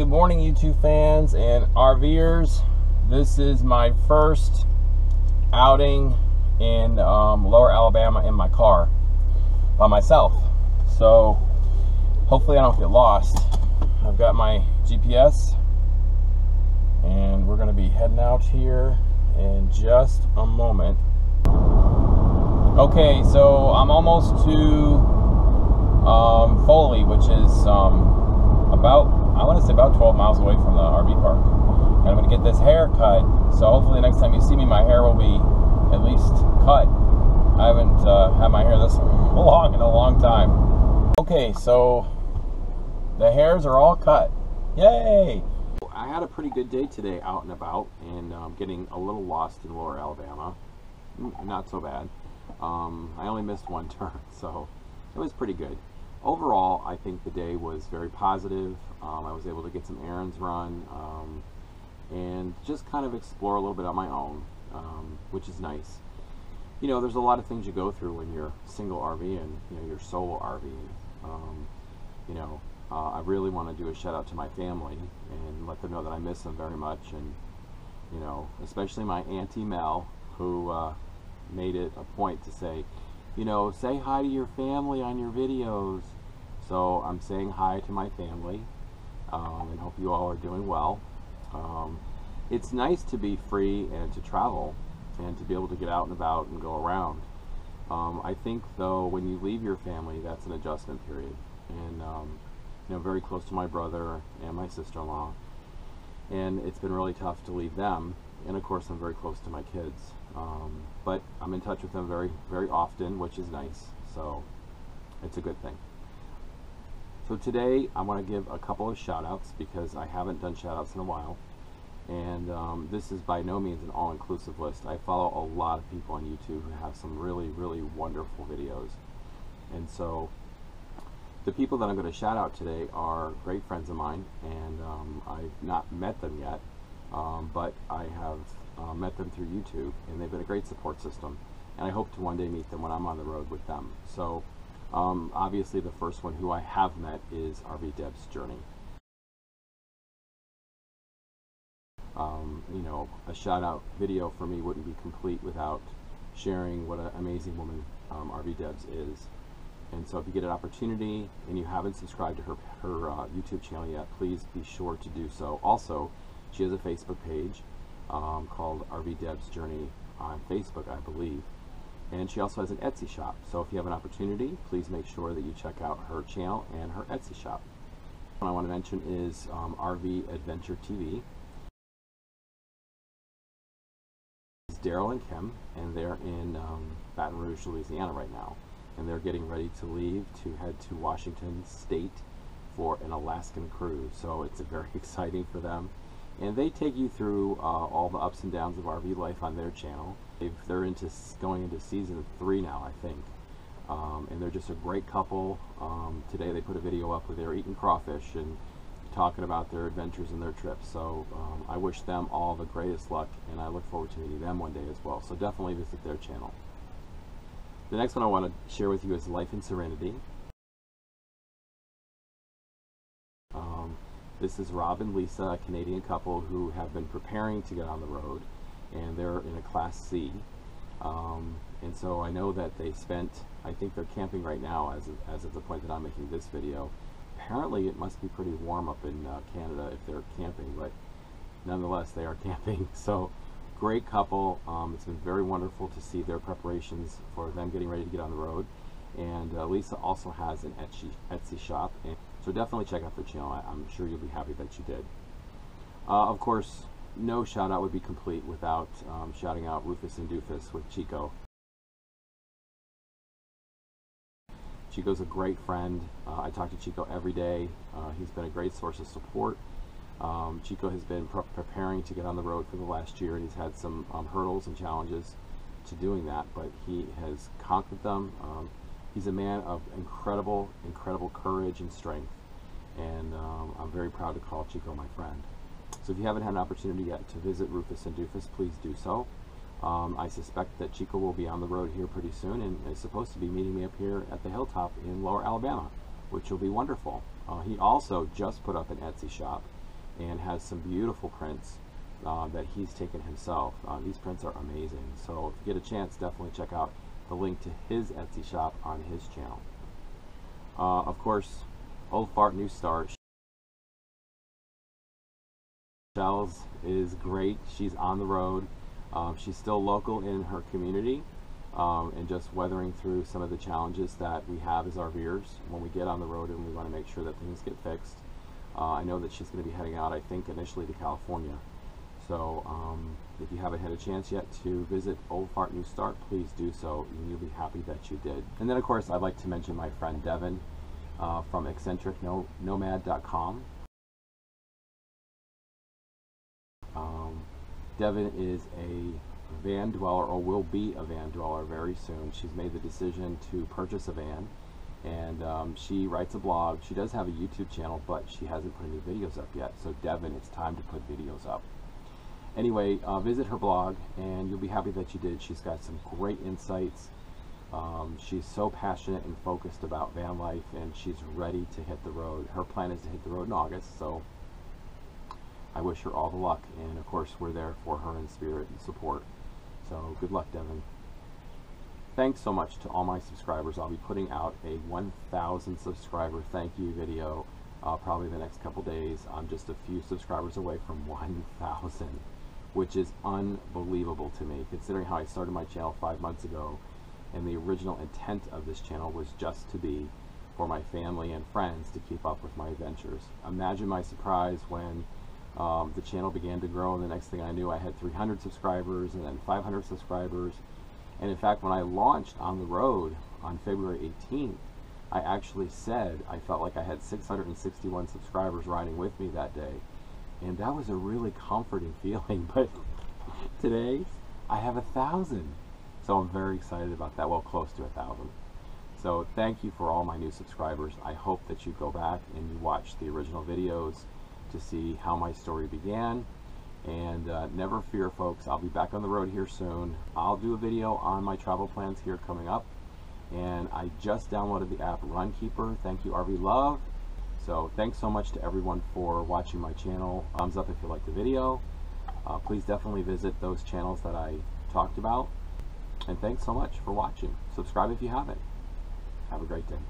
good morning, YouTube fans and RVers. This is my first outing in um, Lower Alabama in my car by myself. So hopefully I don't get lost. I've got my GPS and we're going to be heading out here in just a moment. Okay, so I'm almost to um, Foley, which is um, about I want to say about 12 miles away from the RV park. And I'm going to get this hair cut. So hopefully next time you see me, my hair will be at least cut. I haven't uh, had my hair this long in a long time. Okay, so the hairs are all cut. Yay! I had a pretty good day today out and about and um, getting a little lost in lower Alabama. Mm, not so bad. Um, I only missed one turn, so it was pretty good overall, I think the day was very positive. Um, I was able to get some errands run um, and just kind of explore a little bit on my own, um, which is nice. You know, there's a lot of things you go through when you're single RV and you know you're solo RV. Um, you know, uh, I really want to do a shout out to my family and let them know that I miss them very much, and you know, especially my auntie Mel, who uh, made it a point to say, you know, say hi to your family on your videos. So I'm saying hi to my family um, and hope you all are doing well. Um, it's nice to be free and to travel and to be able to get out and about and go around. Um, I think though when you leave your family that's an adjustment period and um, you know very close to my brother and my sister-in-law and it's been really tough to leave them and of course I'm very close to my kids um, but I'm in touch with them very, very often, which is nice. So it's a good thing. So today I want to give a couple of shout outs because I haven't done shout outs in a while. And um, this is by no means an all-inclusive list. I follow a lot of people on YouTube who have some really, really wonderful videos. And so the people that I'm going to shout out today are great friends of mine, and um, I've not met them yet, um, but I have uh, met them through YouTube, and they've been a great support system. And I hope to one day meet them when I'm on the road with them. So, um, obviously, the first one who I have met is RV Deb's Journey. Um, you know, a shout out video for me wouldn't be complete without sharing what an amazing woman um, RV Debs is. And so if you get an opportunity and you haven't subscribed to her, her uh, YouTube channel yet, please be sure to do so. Also, she has a Facebook page um, called RV Deb's Journey on Facebook, I believe. And she also has an Etsy shop. So if you have an opportunity, please make sure that you check out her channel and her Etsy shop. What I want to mention is um, RV Adventure TV. It's Daryl and Kim, and they're in um, Baton Rouge, Louisiana right now. And they're getting ready to leave to head to Washington State for an Alaskan cruise. So it's very exciting for them and they take you through uh, all the ups and downs of RV life on their channel. they are into going into season three now, I think, um, and they're just a great couple. Um, today they put a video up where they're eating crawfish and talking about their adventures and their trips. So um, I wish them all the greatest luck, and I look forward to meeting them one day as well. So definitely visit their channel. The next one I want to share with you is Life in Serenity. This is Rob and Lisa, a Canadian couple who have been preparing to get on the road, and they're in a Class C. Um, and so I know that they spent, I think they're camping right now as of, as of the point that I'm making this video. Apparently it must be pretty warm up in uh, Canada if they're camping, but nonetheless they are camping. So great couple. Um, it's been very wonderful to see their preparations for them getting ready to get on the road. And uh, Lisa also has an Etsy, Etsy shop. And so definitely check out their channel. I, am sure you'll be happy that you did. Uh, of course, no shout out would be complete without um, shouting out Rufus and Dufus with Chico. Chico's a great friend. Uh, I talk to Chico every day. Uh, he's been a great source of support. Um, Chico has been pre preparing to get on the road for the last year, and he's had some um, hurdles and challenges to doing that, but he has conquered them. Um, he's a man of incredible, incredible courage and strength. And um, I'm very proud to call Chico my friend. So if you haven't had an opportunity yet to visit Rufus and Dufus, please do so. Um, I suspect that Chico will be on the road here pretty soon and is supposed to be meeting me up here at the hilltop in lower Alabama, which will be wonderful. Uh, he also just put up an Etsy shop and has some beautiful prints uh, that he's taken himself. Uh, these prints are amazing. So if you get a chance, definitely check out the link to his Etsy shop on his channel. Uh, of course, Old Fart New Start. Shells is great. She's on the road. Um, she's still local in her community um, and just weathering through some of the challenges that we have as our RVers when we get on the road and we want to make sure that things get fixed. Uh, I know that she's going to be heading out, I think, initially to California. So um, if you haven't had a chance yet to visit Old Fart New Start, please do so. You'll be happy that you did. And then, of course, I'd like to mention my friend Devan uh, from xsyntriknomad.com. Um, Devan is a van dweller or will be a van dweller very soon. She's made the decision to purchase a van and um, she writes a blog. She does have a YouTube channel, but she hasn't put any videos up yet. So Devan, it's time to put videos up. Anyway, uh, visit her blog and you'll be happy that you did. She's got some great insights. Um, she's so passionate and focused about van life and she's ready to hit the road. Her plan is to hit the road in August, so I wish her all the luck. And of course, we're there for her in spirit and support. So good luck, Devan. Thanks so much to all my subscribers. I'll be putting out a 1,000 subscriber thank you video uh, probably the next couple days. I'm just a few subscribers away from 1,000, which is unbelievable to me considering how I started my channel five months ago and the original intent of this channel was just to be for my family and friends to keep up with my adventures. Imagine my surprise when um, the channel began to grow and the next thing I knew I had 300 subscribers and then 500 subscribers and in fact when I launched on the road on February 18th I actually said I felt like I had 661 subscribers riding with me that day and that was a really comforting feeling but today I have a thousand so I'm very excited about that well close to a thousand so thank you for all my new subscribers I hope that you go back and you watch the original videos to see how my story began. And uh, never fear, folks, I'll be back on the road here soon. I'll do a video on my travel plans here coming up. And I just downloaded the app Runkeeper. Thank you, RV Love. So thanks so much to everyone for watching my channel. Thumbs up if you liked the video. Uh, please definitely visit those channels that I talked about. And thanks so much for watching. Subscribe if you haven't. Have a great day.